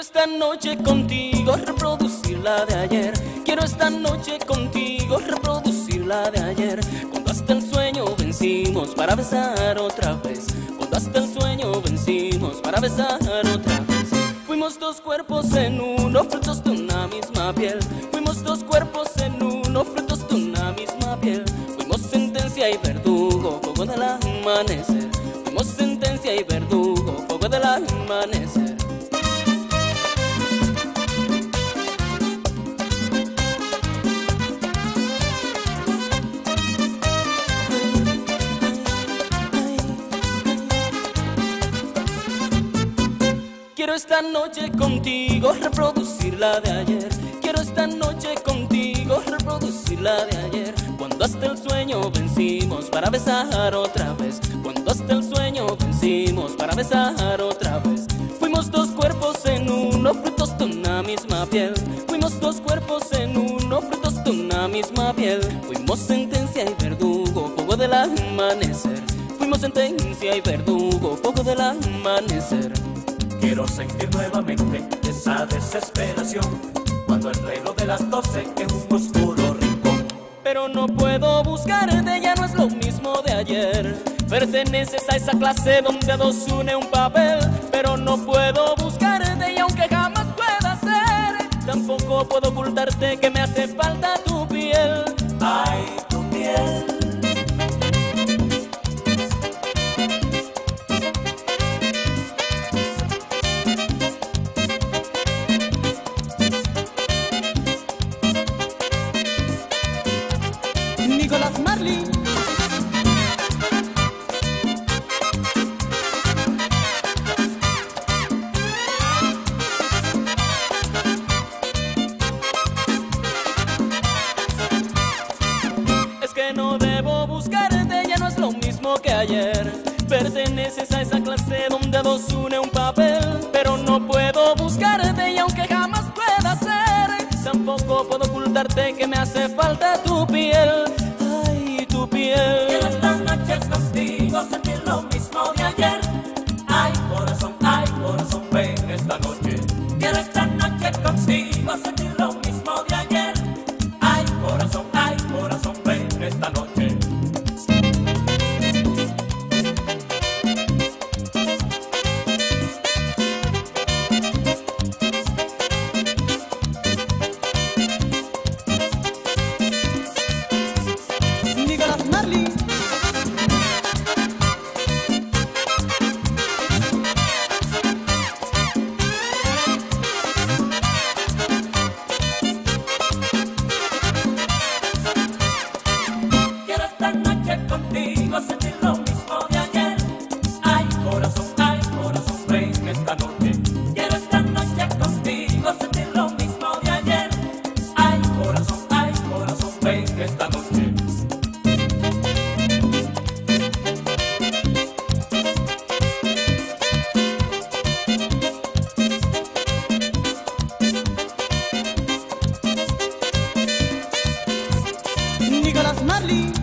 esta noche contigo reproducir la de ayer. Quiero esta noche contigo reproducir la de ayer. Cuando hasta el sueño vencimos para besar otra vez. Cuando hasta el sueño vencimos para besar otra vez. Fuimos dos cuerpos en uno, frutos de una misma piel. Fuimos dos cuerpos en uno, frutos de una misma piel. Fuimos sentencia y verdugo, fuego del amanecer. Fuimos sentencia y verdugo, fuego del amanecer. Quiero esta noche contigo reproducir la de ayer. Quiero esta noche contigo reproducir la de ayer. Cuando hasta el sueño vencimos para besar otra vez. Cuando hasta el sueño vencimos para besar otra vez. Fuimos dos cuerpos en uno, frutos de una misma piel. Fuimos dos cuerpos en uno, frutos de una misma piel. Fuimos sentencia y verdugo, fuego del amanecer. Fuimos sentencia y verdugo, fuego del amanecer. Quiero sentir nuevamente esa desesperación cuando el reloj de las doce en un oscuro rincón. Pero no puedo buscarte, ya no es lo mismo de ayer. Perteneces a esa clase donde dos une un papel. Pero no puedo buscarte y aunque jamás pueda ser, tampoco puedo ocultarte que me hace falta Nicolás Marley. Es que no debo buscarte, ya no es lo mismo que ayer. Perteneces a esa clase donde dos une un papel. Pero no puedo buscarte y aunque jamás pueda ser, tampoco puedo ocultarte que me hace falta tu piel. Quiero esta noche contigo sentir Marli.